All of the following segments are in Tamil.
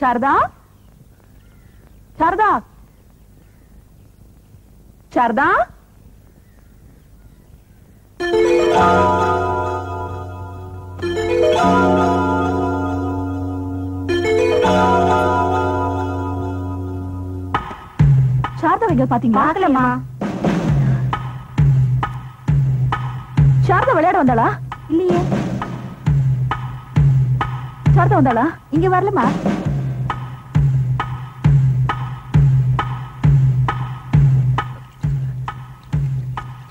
சாரதா? சாரதா? சாரதா? சாரதா வைகள் பாத்தீங்களா பாக்கலம்மா சாரதா விளையாட வந்தாளா? இல்லையே. சாரதா வந்தாளா? இங்க வரலமா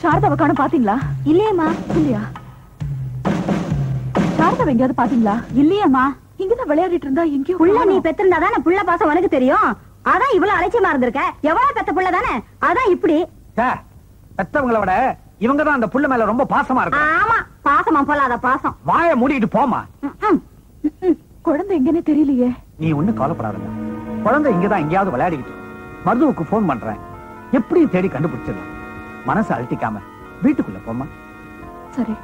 சாரதாவை காண பாத்தீங்களா? இல்லையேம்மா. இல்லையா? சாரதாவை எங்கேயாவது பாத்தீங்களா? இல்லையேம்மா. இங்கதான் விளையாடிட்டு இருந்தா எங்கேயோ புள்ள நீ காணோம். பெத்திருந்தா தானே புள்ள பாசம் உனக்கு தெரியும். அதான் இவ்வளவு அலட்சியமா இருந்திருக்க. எவ்வளவு பெத்த புள்ள தானே அதான் இப்படி. சார் பெத்தவங்களை விட இவங்க தான் அந்த புள்ள மேல ரொம்ப பாசமா இருக்கு? ஆமா பாசமா பொல்லாத பாசம். வாயை மூடிட்டு போமா. குழந்தை எங்கன்னு தெரியலையே. நீ ஒண்ணும் கவலைப்படாதங்க குழந்தை இங்கதான் எங்கேயாவது விளையாடிக்கிட்டு இருக்கு. மருதுவுக்கு போன் பண்றேன். எப்படியும் தேடி கண்டுபிடிச்சிடலாம். மனசை அழட்டிக்காம வீட்டுக்குள்ள போமா சரி.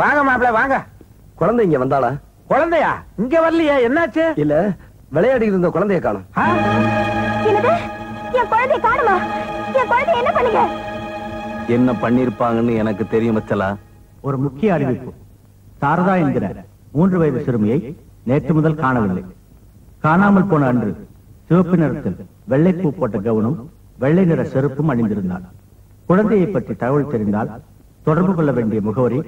வாங்க மாப்பிள வாங்க. குழந்தை இங்க வந்தாளா? குழந்தையா? இங்க வரலையே. என்னாச்சு? இல்ல விளையாடி இருந்த குழந்தைய காணும். ஆ? என்னது? என் குழந்தைய காணுமா? என் குழந்தைய என்ன பண்ணிருப்பாங்கன்னு எனக்கு தெரியும் மச்சலா. ஒரு முக்கிய அறிவிப்பு. சாரதா என்கிற மூன்று வயது சிறுமியை நேற்று முதல் காணவில்லை. காணாமல் போன அன்று சிவப்பு நிறத்தில் வெள்ளைப்பூ போட்ட கவுனும் வெள்ளை நிற செருப்பும் அணிந்திருந்தார். குழந்தையை பற்றி தகவல் தெரிந்தால் தொடர்பு கொள்ள வேண்டிய முகவரி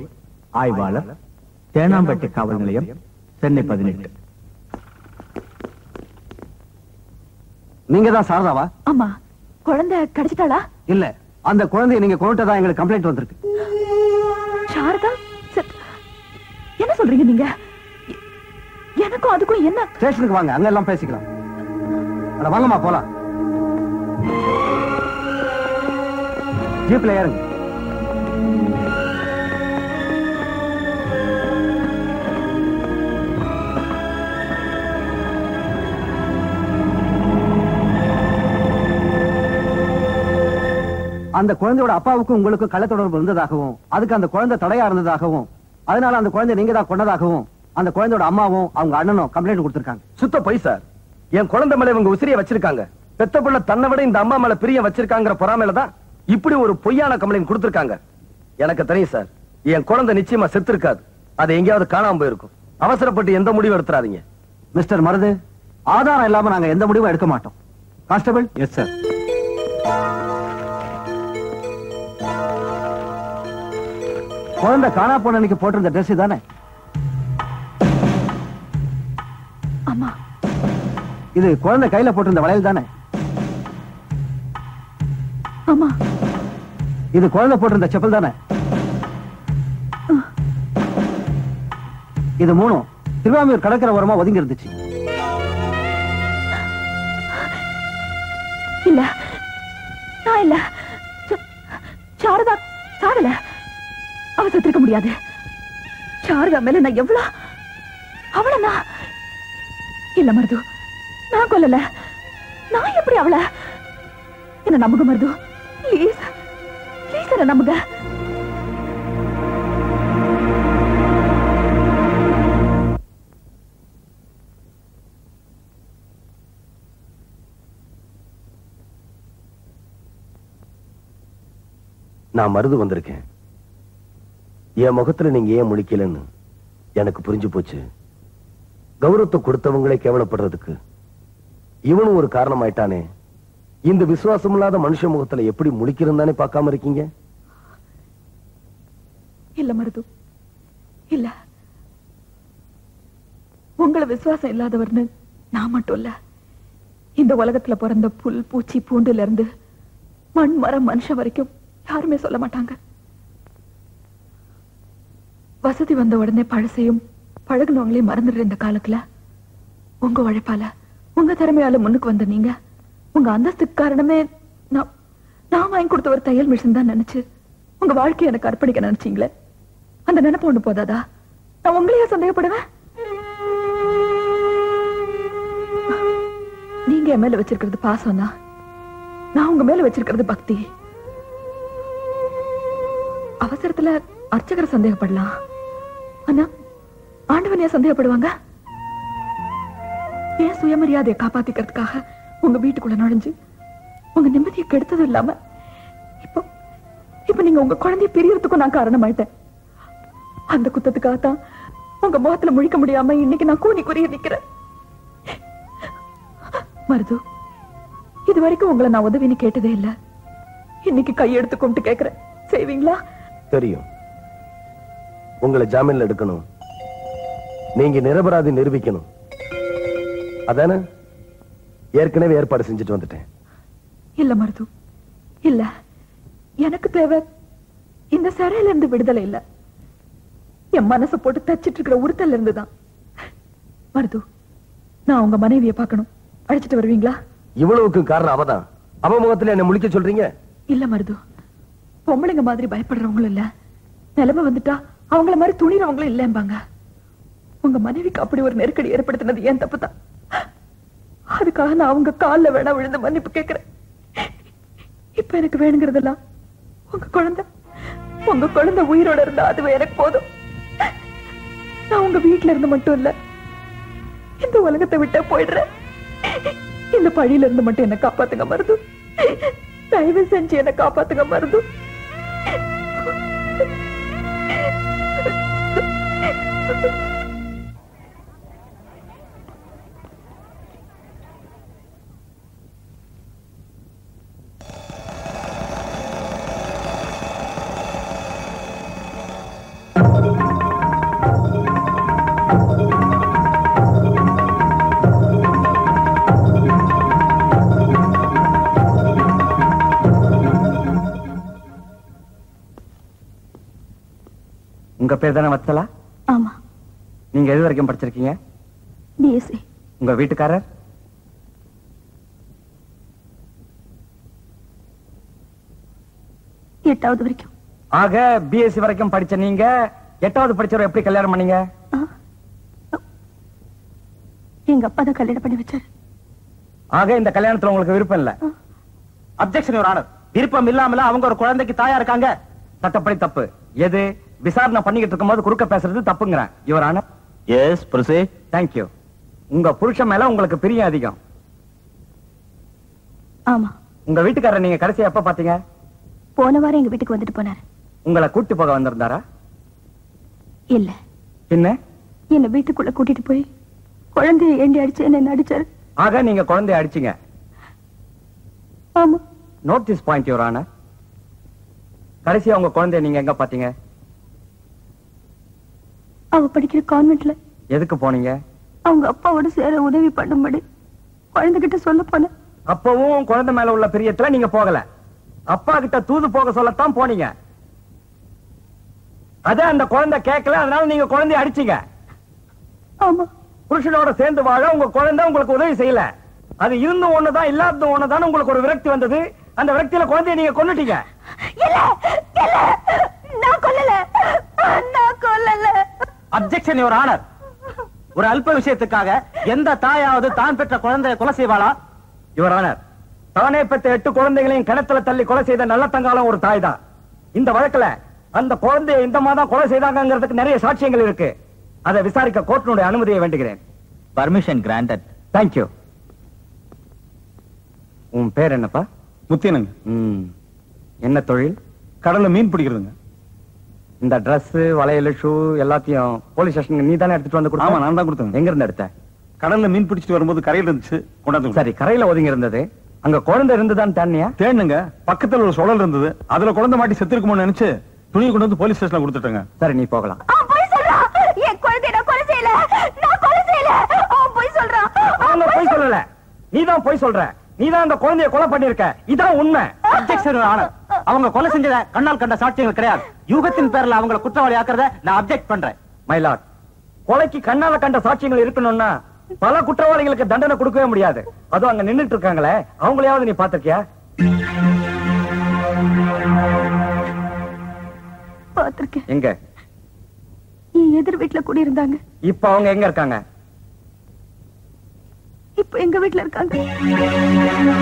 ஆய்வாளர் தேனாம்பேட்டை காவல் நிலையம் சென்னை பதினெட்டு. நீங்க தான் சாரதாவா? ஆமா குழந்தை கிடைச்சிட்டாளா? இல்ல அந்த குழந்தைய நீங்க கொண்டுட்டதா எங்களுக்கு கம்ப்ளைண்ட் வந்திருக்கு. சாரதா என்ன சொல்றீங்க நீங்க? எனக்கும் அதுக்கும் என்ன? ஸ்டேஷனுக்கு வாங்க அங்க எல்லாம் பேசிக்கலாம். அட வாங்கம்மா போலாம். ஜீப்ல ஏறுங்க. அந்த குழந்தையோட அப்பாவுக்கும் உங்களுக்கும் கள்ள தொடர்பு இருந்ததாகவும் அதுக்கு அந்த குழந்தை தடையா இருந்ததாகவும் அதனால அந்த குழந்தை நீங்க தான் கொண்டதாகவும் அந்த குழந்தையோட அம்மாவும் அவங்க அண்ணனும் கம்ப்ளைண்ட் கொடுத்திருக்காங்க. சுத்த பொய் சார் என் குழந்தை மேல இவங்க உசிரிய வச்சிருக்காங்க. பெத்த பிள்ளை தன்னை விட இந்த அம்மா மேல பிரிய வச்சிருக்காங்கிற பொறாமையில தான் இப்படி ஒரு பொய்யான கம்ப்ளைண்ட் கொடுத்திருக்காங்க. எனக்கு தெரியும் சார் என் குழந்தை நிச்சயமா செத்து இருக்காது. அது எங்கேயாவது காணாம போயிருக்கும். அவசரப்பட்டு எந்த முடிவும் எடுத்துறாதீங்க மிஸ்டர் மருது ஆதாரம் இல்லாம நாங்க எந்த முடிவும் எடுக்க மாட்டோம். கான்ஸ்டபிள் எஸ் சார் குழந்தை காணா போன அன்னைக்கு போட்டிருந்த ட்ரெஸ் தானே ஆமா இது குழந்தை கையில போட்டிருந்த வளையல் தானே? ஆமா இது குழந்தை போட்டிருந்த செப்பல் தானே? இது மூணும் திருவாமியூர் கடற்கரை ஓரமா ஒதுங்கி இருந்துச்சு இல்ல. நான் இல்ல. முடியாது. சாரதா மேல நான் எவ்வளவு அவள நான் இல்ல மருது நான் கொல்லல. நான் எப்படி அவள? என்ன நம்புங்க மருது? ப்ளீஸ் ப்ளீஸ் என்ன நம்புங்க. நான் மருது வந்திருக்கேன். என் முகத்துல நீங்க ஏன் முழிக்கலன்னு எனக்கு புரிஞ்சு போச்சு. கௌரவத்தை கொடுத்தவங்களே கேவலப்படுறதுக்கு இவனும் ஒரு காரணமாயிட்டானே. இந்த விசுவாசம் இல்லாத மனுஷ முகத்துல எப்படி முழிக்கிறந்தானே பார்க்காம இருக்கீங்க? இல்ல மருது. இல்ல. உங்கள விசுவாசம் இல்லாதவர்னு நான் மட்டும் இல்ல. இந்த உலகத்துல பிறந்த புல் பூச்சி பூண்டுல இருந்து மண் மரம் மனுஷன் வரைக்கும் யாருமே சொல்ல மாட்டாங்க. வசதி வந்த உடனே பழசையும் பழகுனவங்களையும் மறந்துடுற இந்த காலத்துல உங்க உழைப்பால உங்க திறமையால முன்னுக்கு வந்த நீங்க உங்க அந்தஸ்துக்கு காரணமே நான் நான் வாங்கி கொடுத்த ஒரு தையல் மிஷின் தான் நினைச்சு உங்க வாழ்க்கையை எனக்கு அர்ப்பணிக்க நினைச்சீங்களே? அந்த நினைப்பு ஒண்ணு போதாதா? நான் உங்களையே சந்தேகப்படுவேன்? நீங்க என் மேல வச்சிருக்கிறது பாசம்னா நான் உங்க மேல வச்சிருக்கிறது பக்தி. அவசரத்துல அர்ச்சகரை சந்தேகப்படலாம். ஆனா ஆண்டவனையா சந்தேகப்படுவாங்க? ஏன் சுயமரியாதையை காப்பாத்திக்கிறதுக்காக உங்க வீட்டுக்குள்ள நுழைஞ்சு உங்க நிம்மதியை கெடுத்ததும் இல்லாம இப்போ இப்ப நீங்க உங்க குழந்தைய பிரியறதுக்கும் நான் காரணமாயிட்டேன். அந்த குத்தத்துக்காக தான் உங்க முகத்துல முழிக்க முடியாம இன்னைக்கு நான் கூனி குறிய நிக்கிறேன். மருது இது வரைக்கும் உங்களை நான் உதவின்னு கேட்டதே இல்ல. இன்னைக்கு கையெடுத்து கும்பிட்டு கேக்குறேன். செய்வீங்களா? தெரியும். உங்களை ஜாமீன்ல எடுக்கணும். நீங்க நிரபராதி நிரூபிக்கணும். அதானே? ஏற்கனவே ஏற்பாடு செஞ்சுட்டு வந்துட்டேன். இல்ல மருது. இல்ல. எனக்கு தேவை இந்த சிறையில இருந்து விடுதலை இல்ல. என் மனசை போட்டு தச்சிட்டு இருக்கிற உறுத்தல்ல இருந்து தான் மருது நான் உங்க மனைவியை பார்க்கணும். அழைச்சிட்டு வருவீங்களா? இவ்வளவுக்கு காரணம் அவதான். அவ முகத்துல என்ன முழிக்க சொல்றீங்க? இல்ல மருது. பொம்பளைங்க மாதிரி பயப்படுறவங்களும் இல்ல. நிலைமை வந்துட்டா அவங்கள மாதிரி துணிறவங்களும் இல்லம்பாங்க. உங்க மனைவிக்கு அப்படி ஒரு நெருக்கடி ஏற்படுத்தினது ஏன் தப்பு தான் அதுக்காக நான் அவங்க கால்ல வேணா விழுந்து மன்னிப்பு கேட்கிறேன். இப்ப எனக்கு வேணுங்கிறதெல்லாம் உங்க குழந்தை உங்க குழந்தை உயிரோட இருந்தா அதுவே எனக்கு போதும். நான் உங்க வீட்டுல இருந்து மட்டும் இல்ல இந்த உலகத்தை விட்டே போயிடுறேன். இந்த பழியில இருந்து மட்டும் என்ன காப்பாத்துங்க மருது. தயவு செஞ்சு என்ன காப்பாத்துங்க மருது. உங்க பேர் தானே வத்சலா ஆமா. நீங்க எது வரைக்கும் படிச்சிருக்கீங்க? பிஎஸ்சி உங்க வீட்டுக்காரர்? எட்டாவது வரைக்கும். ஆக பிஎஸ்சி வரைக்கும் படிச்ச நீங்க எட்டாவது படிச்சவர் எப்படி கல்யாணம் பண்ணீங்க. எங்க அப்பா தான் கல்யாணம் பண்ணி வச்சாரு. ஆக இந்த கல்யாணத்துல உங்களுக்கு விருப்பம் இல்ல. அப்செக்ஷன் யுவர் ஆனர் விருப்பம் இல்லாமல அவங்க ஒரு குழந்தைக்கு தாயா இருக்காங்க. சட்டப்படி தப்பு. எது? விசாரணை பண்ணிக்கிட்டு இருக்கும்போது குறுக்க பேசுறது தப்புங்கிறேன் your honour yes proceed thank you உங்க புருஷன் மேல உங்களுக்கு பிரியம் அதிகம். ஆமா. உங்க வீட்டுக்காரர் நீங்க கடைசியா எப்ப பாத்தீங்க? போன வாரம் எங்க வீட்டுக்கு வந்துட்டு போனாரு. உங்களை கூட்டி போக வந்திருந்தாரா? இல்ல. பின்ன என்ன வீட்டுக்குள்ள கூட்டிட்டு போய் குழந்தைய ஏண்டி அடிச்சு என்ன அடிச்சாரு ஆக நீங்க குழந்தைய அடிச்சீங்க. ஆமா. Note this point your honour கடைசியா உங்க குழந்தைய நீங்க எங்க பாத்தீங்க? அவ படிக்கிற கான்வென்ட்ல எதுக்கு போனீங்க? அவங்க அப்பாவோட சேர உதவி பண்ணும்படி குழந்தைகிட்ட சொல்ல போனேன். அப்பவும் குழந்தை மேல உள்ள பிரியத்துல நீங்க போகல. அப்பா கிட்ட தூது போக சொல்லத்தான் போனீங்க. அத அந்த குழந்தை கேட்கல அதனால நீங்க குழந்தைய அடிச்சீங்க. ஆமா. புருஷனோட சேர்ந்து வாழ உங்க குழந்தை உங்களுக்கு உதவி செய்யல. அது இருந்து ஒண்ணுதான் இல்லாத ஒண்ணுதான் உங்களுக்கு ஒரு விரக்தி வந்தது. அந்த விரக்தியில குழந்தைய நீங்க கொன்னுட்டீங்க. இல்ல இல்ல நான் கொல்லல. நான் கொல்லல. அப்செக்ஷன் யுவர் ஆனர் ஒரு அல்ப விஷயத்துக்காக எந்த தாயாவது தான் பெற்ற குழந்தையை கொலை செய்வாளா? யுவர் ஆனர் தானே பெற்ற எட்டு குழந்தைகளையும் கிணத்துல தள்ளி கொலை செய்த நல்ல தங்காலம் ஒரு தாய் தான் இந்த வழக்குல அந்த குழந்தையை இந்த மாதம் கொலை செய்தாங்கிறதுக்கு நிறைய சாட்சியங்கள் இருக்கு. அதை விசாரிக்க கோர்ட்டினுடைய அனுமதியை வேண்டுகிறேன். பர்மிஷன் கிராண்டட் தேங்க்யூ உன் பேர் என்னப்பா? முத்தியனுங்க. என்ன தொழில்? கடல்ல மீன் பிடிக்கிறதுங்க. இந்த Dress வளையல் ஷூ எல்லாத்தையும் போலீஸ் ஸ்டேஷனுக்கு நீ தானே எடுத்துட்டு வந்து கொடுத்த? ஆமா நான் தான் கொடுத்தேங்க எங்க இருந்து எடுத்த கடல்ல மீன் பிடிச்சிட்டு வரும்போது கரையில இருந்துச்சு கொண்டாந்து கொடுத்தேன். சரி கரையில ஒதுங்கி இருந்தது. அங்க குழந்தை இருந்துதான் தானியா தேனுங்க பக்கத்துல ஒரு சுழல் இருந்தது. அதுல குழந்தை மாட்டி செத்துருக்குமோன்னு நினைச்சு துணியை கொண்டு வந்து போலீஸ் ஸ்டேஷன்ல கொடுத்துட்டேங்க. சரி நீ போகலாம். போய் சொல்றான் என் குழந்தைய நான் கொலை செய்யல. நான் கொலை செய்யல. அவன் போய் சொல்றான். அவங்க போய் சொல்லல. நீதான் போய் சொல்ற. நீதான் அந்த குழந்தைய கொலை பண்ணிருக்க இதான் உண்மை. அப்செக்ஷன் யுவர் ஆனர் அவங்க கொலை செஞ்சத கண்ணால் கண்ட சாட்சியங்கள் கிடையாது. யூகத்தின் பேர்ல அவங்கள குற்றவாளி ஆக்குறத நான் அப்செக்ட் பண்றேன் மயிலாட் கொலைக்கு கண்ணால கண்ட சாட்சியங்கள் இருக்கணும்னா பல குற்றவாளிகளுக்கு தண்டனை கொடுக்கவே முடியாது. அதுவும் அங்க நின்னுட்டு இருக்காங்களே அவங்களையாவது நீ பாத்திருக்கியா பாத்திருக்கேன் எங்க? எதிர் வீட்டுல குடியிருந்தாங்க. இப்ப அவங்க எங்க இருக்காங்க? இப்ப எங்க வீட்டுல இருக்காங்க?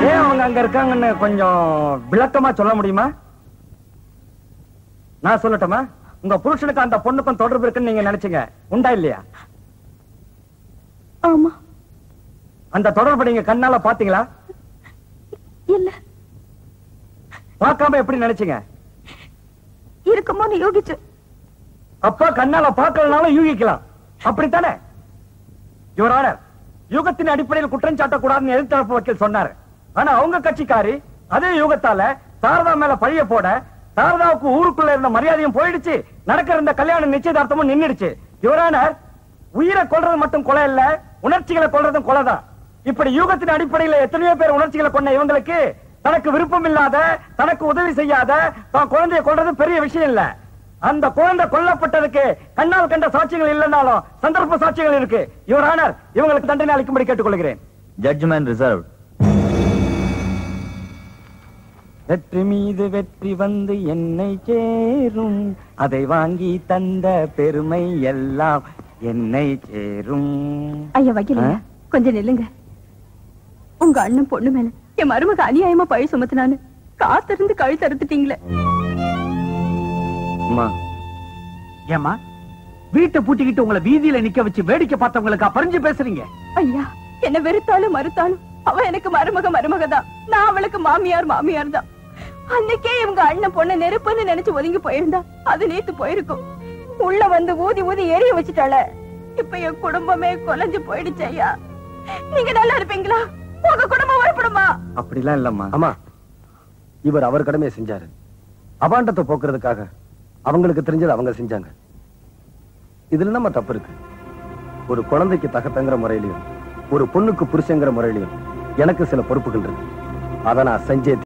ஏன் அவங்க அங்க இருக்காங்கன்னு கொஞ்சம் விளக்கமா சொல்ல முடியுமா? நான் சொல்லட்டுமா? உங்க புருஷனுக்கு அந்த பொண்ணுக்கும் தொடர்பு இருக்குன்னு நீங்க நினைச்சீங்க. உண்டா இல்லையா? ஆமா. அந்த தொடர்பு நீங்க கண்ணால பாத்தீங்களா இல்ல. பார்க்காம எப்படி நினைச்சீங்க? இருக்குமோன்னு யோகிச்சு. அப்ப கண்ணால பார்க்கலனாலும் யூகிக்கலாம். அப்படித்தானே? யுவரான யூகத்தின் அடிப்படையில் குற்றம் சாட்டக்கூடாதுன்னு எதிர்த்தரப்பு வக்கீல் சொன்னாரு. ஆனா அவங்க கட்சிக்காரி அதே யூகத்தால சாரதா மேல பழிய போட சாரதாவுக்கு ஊருக்குள்ள இருந்த மரியாதையும் போயிடுச்சு. நடக்கிற இந்த கல்யாண நிச்சயதார்த்தமும் நின்னுடுச்சு. யுவரானர் உயிரை கொள்றது மட்டும் கொலை இல்ல உணர்ச்சிகளை கொள்றதும் கொலைதான். இப்படி யூகத்தின் அடிப்படையில் எத்தனையோ பேர் உணர்ச்சிகளை கொண்ட இவங்களுக்கு தனக்கு விருப்பம் இல்லாத தனக்கு உதவி செய்யாத தான் குழந்தையை கொள்றது பெரிய விஷயம் இல்ல. அந்த குழந்தை கொல்லப்பட்டதுக்கு கண்ணால் கண்ட சாட்சியங்கள் இல்லைனாலும் சந்தர்ப்ப சாட்சியங்கள் இருக்கு. யுவர் ஆனர் இவங்களுக்கு தண்டனை அளிக்கும்படி கேட்டுக்கொள்கிறேன். ஜட்ஜ்மெண்ட் ரிசர்வ் வெற்றி மீது வெற்றி வந்து என்னை சேரும். அதை வாங்கி தந்த பெருமை எல்லாம் என்னை சேரும். ஐயா வக்கீல? கொஞ்சம் நில்லுங்க. உங்க அண்ணன் பொண்ணு மேல என் மருமக அநியாயமா பழி சுமத்தினான்னு காத்திருந்து கழுத்து அறுத்துட்டீங்களே அம்மா. ஏமா வீட்டை பூட்டிக்கிட்டு உங்களை வீதியில நிக்க வச்சு வேடிக்கை பார்த்தவங்களுக்கு பறிஞ்சு பேசுறீங்க? ஐயா என்ன வெறுத்தாலும் மறுத்தாலும் அவ எனக்கு மருமக மருமக தான் நான் அவளுக்கு மாமியார் மாமியார் தான் அன்னைக்கே இவங்க அண்ணன் பொண்ணு நெருப்புன்னு நினைச்சு ஒதுங்கி போயிருந்தா அது நேத்து போயிருக்கும். உள்ள வந்து ஊதி ஊதி எரிய வச்சுட்டாள. இப்ப என் குடும்பமே கொலைஞ்சு போயிடுச்சு ஐயா. நீங்க நல்லா இருப்பீங்களா? உங்க குடும்பம் உருப்படுமா அப்படிலாம் இல்லம்மா. அம்மா இவர் அவர் கடமையை செஞ்சாரு. அபாண்டத்தை போக்குறதுக்காக அவங்களுக்கு தெரிஞ்சது அவங்க செஞ்சாங்க. இதுல நம்ம தப்பு இருக்கு. ஒரு குழந்தைக்கு தகத்தங்கிற முறையிலையும் ஒரு பொண்ணுக்கு புருஷங்கிற முறையிலையும் எனக்கு சில பொறுப்புகள் இருக்கு. அதை நான் செஞ்சே